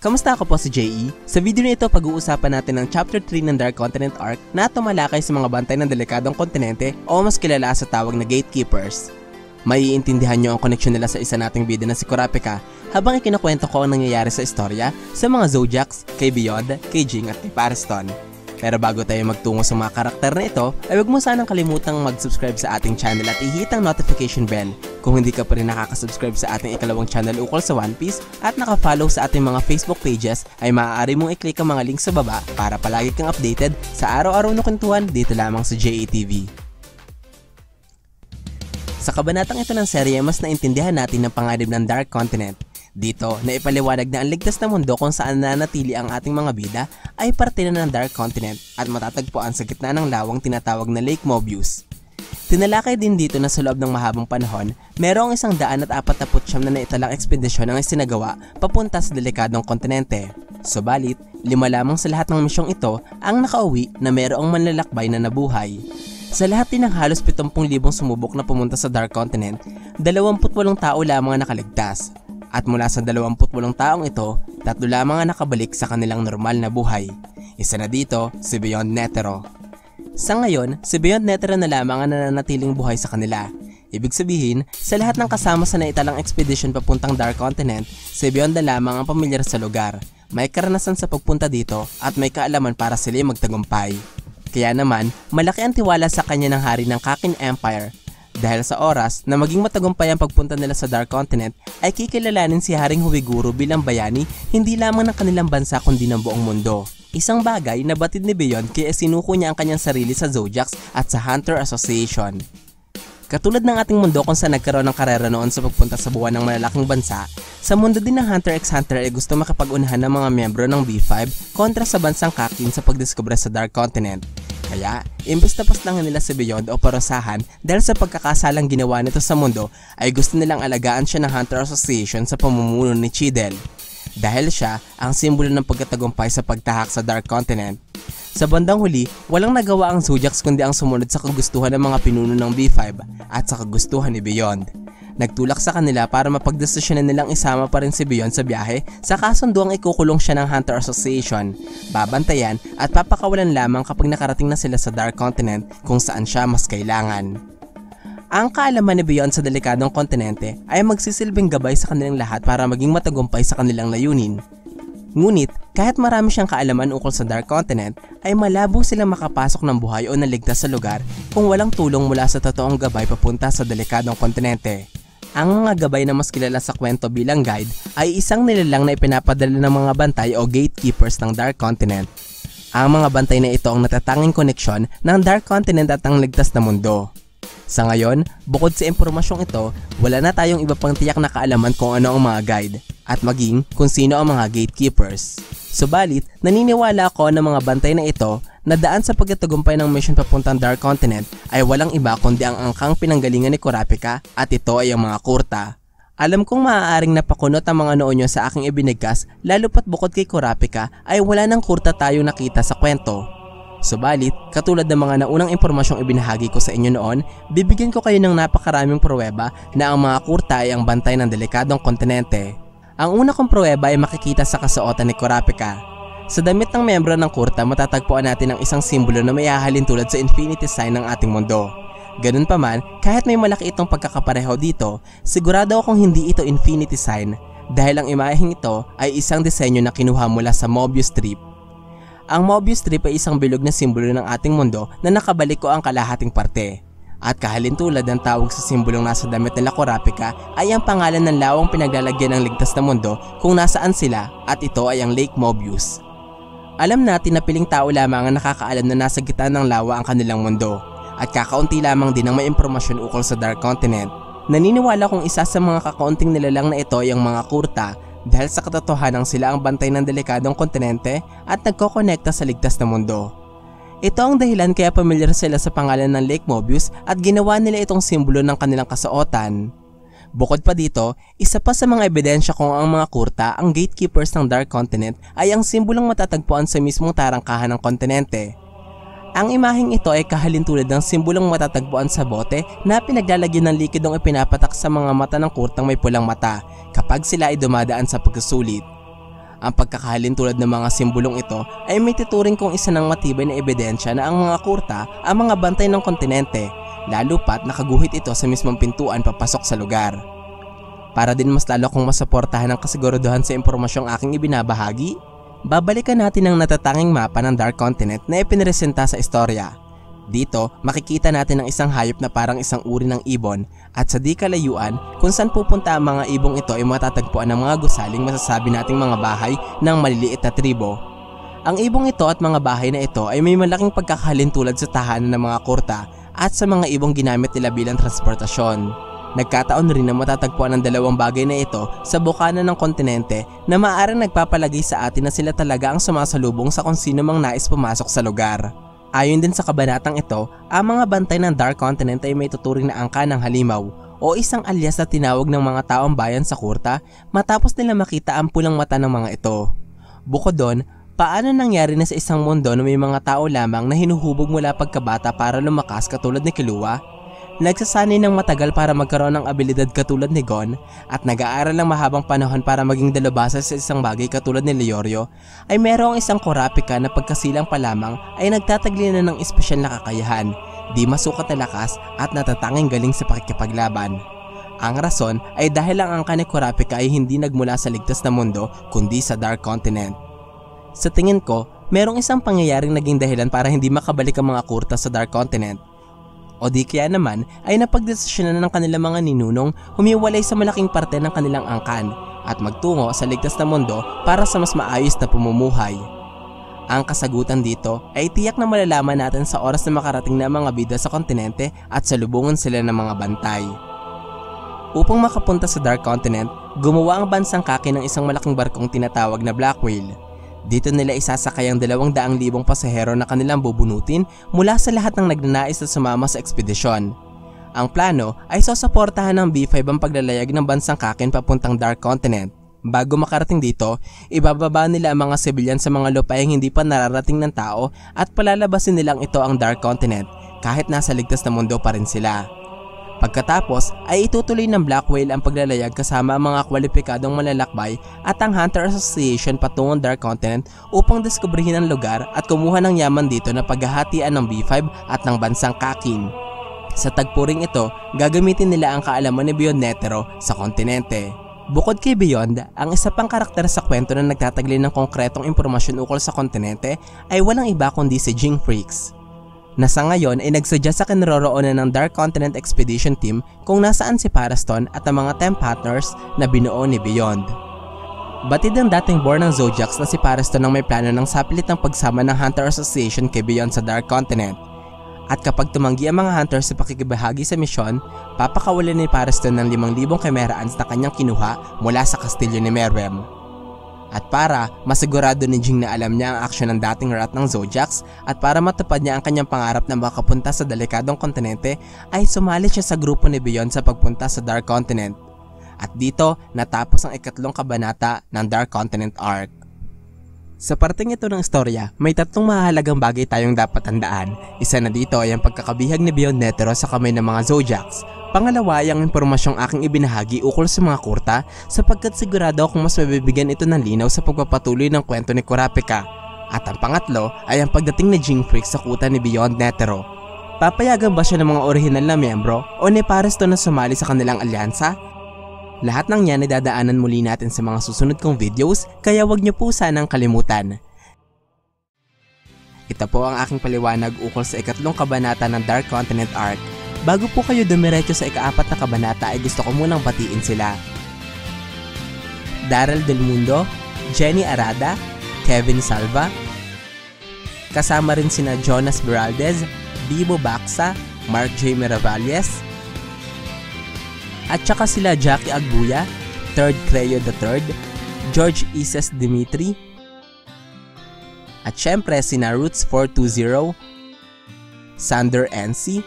Kamusta ako po si JE? Sa video na ito, pag-uusapan natin ang Chapter 3 ng Dark Continent Arc na tumalakay sa mga bantay ng delikadong kontinente o mas kilala sa tawag na Gatekeepers. Maiintindihan nyo ang koneksyon nila sa isa nating bida na si Kurapika habang ikinakwento ko ang nangyayari sa istorya sa mga Zodiacs, kay Beyond, kay Jing at kay Pariston. Pero bago tayo magtungo sa mga karakter na ito, ay huwag mo sanang kalimutang mag-subscribe sa ating channel at i-hit ang notification bell kung hindi ka pa rin nakaka-subscribe sa ating ikalawang channel ukol sa One Piece at naka-follow sa ating mga Facebook pages ay maaari mong i-click ang mga links sa baba para palagi kang updated sa araw-araw na kwentuhan dito lamang sa JATV. Sa kabanatang ito ng serye, mas naintindihan natin ang panganib ng Dark Continent dito, naipaliwanag na ang ligtas na mundo kung saan nanatili ang ating mga bida ay parte na ng Dark Continent at matatagpuan sa gitna ng lawang tinatawag na Lake Mobius. Tinalakay din dito na sa loob ng mahabang panahon, merong isang daan at apat na putsyam na naitalang ekspedisyon ang isinagawa papunta sa delikadong kontinente. Subalit, lima lamang sa lahat ng misyong ito ang nakauwi na merong manlalakbay na nabuhay. Sa lahat din ng halos 70,000 sumubok na pumunta sa Dark Continent, 28 tao lamang ang nakaligtas at mula sa 28 taong ito, tatlo lamang ang nakabalik sa kanilang normal na buhay. Isa na dito, si Beyond Netero. Sa ngayon, si Beyond Netero na lamang ang nananatiling buhay sa kanila. Ibig sabihin, sa lahat ng kasama sa naitalang expedition papuntang Dark Continent, si Beyond na lamang ang pamilyar sa lugar. May karanasan sa pagpunta dito at may kaalaman para sila magtagumpay. Kaya naman, malaki ang tiwala sa kanya ng hari ng Kakin Empire dahil sa oras na maging matagumpay ang pagpunta nila sa Dark Continent ay kikilalanin si Haring Huiguro bilang bayani hindi lamang ng kanilang bansa kundi ng buong mundo. Isang bagay na batid ni Beyond kaya sinuko niya ang kanyang sarili sa Zodiacs at sa Hunter Association. Katulad ng ating mundo kung saan nagkaroon ng karera noon sa pagpunta sa buwan ng malalaking bansa, sa mundo din ng Hunter x Hunter ay gusto makapag-unahan ng mga miyembro ng B5 kontra sa bansang Kakin sa pagdiskubre sa Dark Continent. Kaya, imbes na paslangan nila si Beyond o parasahan dahil sa pagkakasalang ginawa nito sa mundo ay gusto nilang alagaan siya ng Hunter Association sa pamumuno ni Chidel. Dahil siya ang simbolo ng pagkatagumpay sa pagtahak sa Dark Continent. Sa bandang huli, walang nagawa ang Zodiacs kundi ang sumunod sa kagustuhan ng mga pinuno ng B5 at sa kagustuhan ni Beyond. Nagtulak sa kanila para mapagdesisyonan nilang isama pa rin si Beyond sa biyahe sa kasunduang ikukulong siya ng Hunter Association, babantayan at papakawalan lamang kapag nakarating na sila sa Dark Continent kung saan siya mas kailangan. Ang kaalaman ni Beyond sa delikadong kontinente ay magsisilbing gabay sa kanilang lahat para maging matagumpay sa kanilang layunin. Ngunit, kahit marami siyang kaalaman ukol sa Dark Continent, ay malabo silang makapasok ng buhay o naligtas sa lugar kung walang tulong mula sa totoong gabay papunta sa delikadong kontinente. Ang mga gabay na mas kilala sa kwento bilang guide ay isang nilalang na ipinapadala ng mga bantay o gatekeepers ng Dark Continent. Ang mga bantay na ito ang natatanging koneksyon ng Dark Continent at ang ligtas na mundo. Sa ngayon, bukod sa impormasyong ito, wala na tayong iba pang tiyak na kaalaman kung ano ang mga guide at maging kung sino ang mga gatekeepers. Subalit, naniniwala ako na mga bantay na ito na daan sa pagkatagumpay ng mission papuntang Dark Continent ay walang iba kundi ang angkang pinanggalingan ni Kurapika at ito ay ang mga kurta. Alam kong maaaring napakunot ang mga noo nyo sa aking ibinigkas lalo pat bukod kay Kurapika ay wala nang kurta tayong nakita sa kwento. Subalit, katulad ng mga naunang impormasyong ibinahagi ko sa inyo noon, bibigyan ko kayo ng napakaraming pruweba na ang mga kurta ay ang bantay ng delikadong kontinente. Ang una kong pruweba ay makikita sa kasuotan ni Kurapika sa damit ng membro ng kurta matatagpuan natin ang isang simbolo na may hahalin tulad sa infinity sign ng ating mundo. Ganun pa man, kahit may malaki itong pagkakapareho dito, sigurado akong hindi ito infinity sign dahil ang imaheng ito ay isang disenyo na kinuha mula sa Mobius Strip. Ang Mobius Strip ay isang bilog na simbolo ng ating mundo na nakabalik ko ang kalahating parte. At kahalintulad ng tawag sa simbolong nasa damit nila Kurapika ay ang pangalan ng lawang pinaglalagyan ng ligtas na mundo kung nasaan sila at ito ay ang Lake Mobius. Alam natin na piling tao lamang ang nakakaalam na nasa gitna ng lawa ang kanilang mundo at kakaunti lamang din ang may impormasyon ukol sa Dark Continent. Naniniwala kong isa sa mga kakaunting nilalang na ito ay ang mga kurta dahil sa katotohanan sila ang bantay ng delikadong kontinente at nagkokonekta sa ligtas na mundo. Ito ang dahilan kaya pamilyar sila sa pangalan ng Lake Mobius at ginawa nila itong simbolo ng kanilang kasuotan. Bukod pa dito, isa pa sa mga ebidensya kung ang mga kurta, ang gatekeepers ng Dark Continent ay ang simbolong matatagpuan sa mismong tarangkahan ng kontinente. Ang imaheng ito ay kahalintulad ng simbolong matatagpuan sa bote na pinaglalagyan ng likidong ipinapatak sa mga mata ng kurtang may pulang mata kapag sila ay dumadaan sa pagsusulit. Ang pagkakahalin tulad ng mga simbolong ito ay may tuturing kong isa ng matibay na ebidensya na ang mga kurta ang mga bantay ng kontinente, lalo pat nakaguhit ito sa mismong pintuan papasok sa lugar. Para din mas lalo kong masuportahan ang kasiguraduhan sa impormasyong aking ibinabahagi, babalikan natin ang natatanging mapa ng Dark Continent na ipinresenta sa istorya. Dito, makikita natin ang isang hayop na parang isang uri ng ibon at sa di kalayuan kung saan pupunta ang mga ibong ito ay matatagpuan ng mga gusaling masasabi nating mga bahay ng maliliit na tribo. Ang ibong ito at mga bahay na ito ay may malaking pagkakahalin tulad sa tahanan ng mga kurta at sa mga ibong ginamit nila bilang transportasyon. Nagkataon rin na matatagpuan ang dalawang bagay na ito sa bukana ng kontinente na maaaring nagpapalagay sa atin na sila talaga ang sumasalubong sa kung sino mang nais pumasok sa lugar. Ayon din sa kabanatang ito, ang mga bantay ng Dark Continent ay may tuturing na angka ng halimaw o isang alyas na tinawag ng mga taong bayan sa kurta matapos nila makita ang pulang mata ng mga ito. Bukod doon, paano nangyari na sa isang mundo na may mga tao lamang na hinuhubog mula pagkabata para lumakas katulad ni Kilua? Nagsasanay ng matagal para magkaroon ng abilidad katulad ni Gon at nag-aaral ng mahabang panahon para maging dalubhasa sa isang bagay katulad ni Leorio ay merong isang korapika na pagkasilang pa lamang ay nagtatagli na ng espesyal na kakayahan, di masukat na lakas at natatanging galing sa pakikipaglaban. Ang rason ay dahil ang angka ni Kurapika ay hindi nagmula sa ligtas na mundo kundi sa Dark Continent. Sa tingin ko, merong isang pangyayaring naging dahilan para hindi makabalik ang mga kurta sa Dark Continent o di kaya naman ay napagdesisyonan ng kanilang mga ninunong humiwalay sa malaking parte ng kanilang angkan at magtungo sa ligtas na mundo para sa mas maayos na pumumuhay. Ang kasagutan dito ay tiyak na malalaman natin sa oras na makarating na mga bida sa kontinente at salubungan sila ng mga bantay. Upang makapunta sa Dark Continent, gumawa ang bansang kaki ng isang malaking barkong tinatawag na Black Whale dito nila isasakay ang 200,000 pasahero na kanilang bubunutin mula sa lahat ng nagnanais na sumama sa ekspedisyon. Ang plano ay susuportahan ng B5 ang paglalayag ng bansang Kakin papuntang Dark Continent. Bago makarating dito, ibababa nila ang mga sibilyan sa mga lupayang hindi pa nararating ng tao at palalabasin nilang ito ang Dark Continent kahit nasa ligtas na mundo pa rin sila. Pagkatapos ay itutuloy ng Black Whale ang paglalayag kasama ang mga kwalipikadong malalakbay at ang Hunter Association patungong Dark Continent upang diskubrihin ang lugar at kumuha ng yaman dito na paghahatian ng B5 at ng bansang Kakin. Sa tagpuring ito, gagamitin nila ang kaalaman ni Beyond Netero sa kontinente. Bukod kay Beyond, ang isa pang karakter sa kwento na nagtatagli ng konkretong impormasyon ukol sa kontinente ay walang iba kundi si Jing Freaks na sa ngayon ay nagsadya sa kinaroroonan ng Dark Continent Expedition Team kung nasaan si Paraston at ang mga temp partners na binuo ni Beyond. Batid ang dating board ng Zodiacs na si Paraston ang may plano ng sapilit ng pagsama ng Hunter Association kay Beyond sa Dark Continent. At kapag tumanggi ang mga hunters sa pakikibahagi sa misyon, papakawalan ni Paraston ng 5,000 Chimeraans na kanyang kinuha mula sa kastilyo ni Merwem. At para masigurado ni Jing na alam niya ang aksyon ng dating rat ng Zodiacs at para matupad niya ang kanyang pangarap na makapunta sa delikadong kontinente ay sumali siya sa grupo ni Beyond sa pagpunta sa Dark Continent. At dito natapos ang ikatlong kabanata ng Dark Continent Arc. Sa parting ito ng istorya, may tatlong mahalagang bagay tayong dapat tandaan. Isa na dito ay ang pagkakabihag ni Beyond Netero sa kamay ng mga Zodiacs Pangalawa ay ang impormasyong aking ibinahagi ukol sa mga kurta sapagkat sigurado akong mas mabibigyan ito ng linaw sa pagpapatuloy ng kwento ni Kurapika. At ang pangatlo ay ang pagdating ni Jing Freak sa kuta ni Beyond Netero. Papayagan ba siya ng mga orihinal na miyembro o ni Pares to na sumali sa kanilang alyansa? Lahat ng yan ay dadaanan muli natin sa mga susunod kong videos kaya wag niyo po sanang kalimutan. Ito po ang aking paliwanag ukol sa ikatlong kabanata ng Dark Continent Arc Bago po kayo dumiretso sa ikaapat na kabanata ay gusto ko munang batiin sila. Daryl Del Mundo, Jenny Arada, Kevin Salva, kasama rin sina Jonas Beraldez, Bibo Baksa, Mark J. Miravalles, at saka sila Jackie Agbuya, Third Creo III, George Ises Dimitri, at syempre sina Roots 420, Sander NC,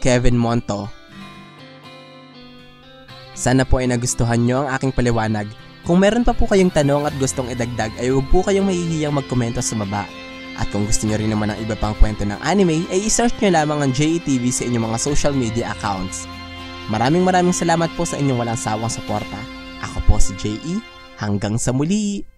Kevin Monto. Sana po ay nagustuhan nyo ang aking paliwanag. Kung meron pa po kayong tanong at gustong idagdag ay huwag po kayong mahihiyang magkomento sa baba. At kung gusto nyo rin naman ng iba pang kwento ng anime ay isearch nyo lamang ang JETV sa inyong mga social media accounts. Maraming maraming salamat po sa inyong walang sawang suporta. Ako po si JE. Hanggang sa muli!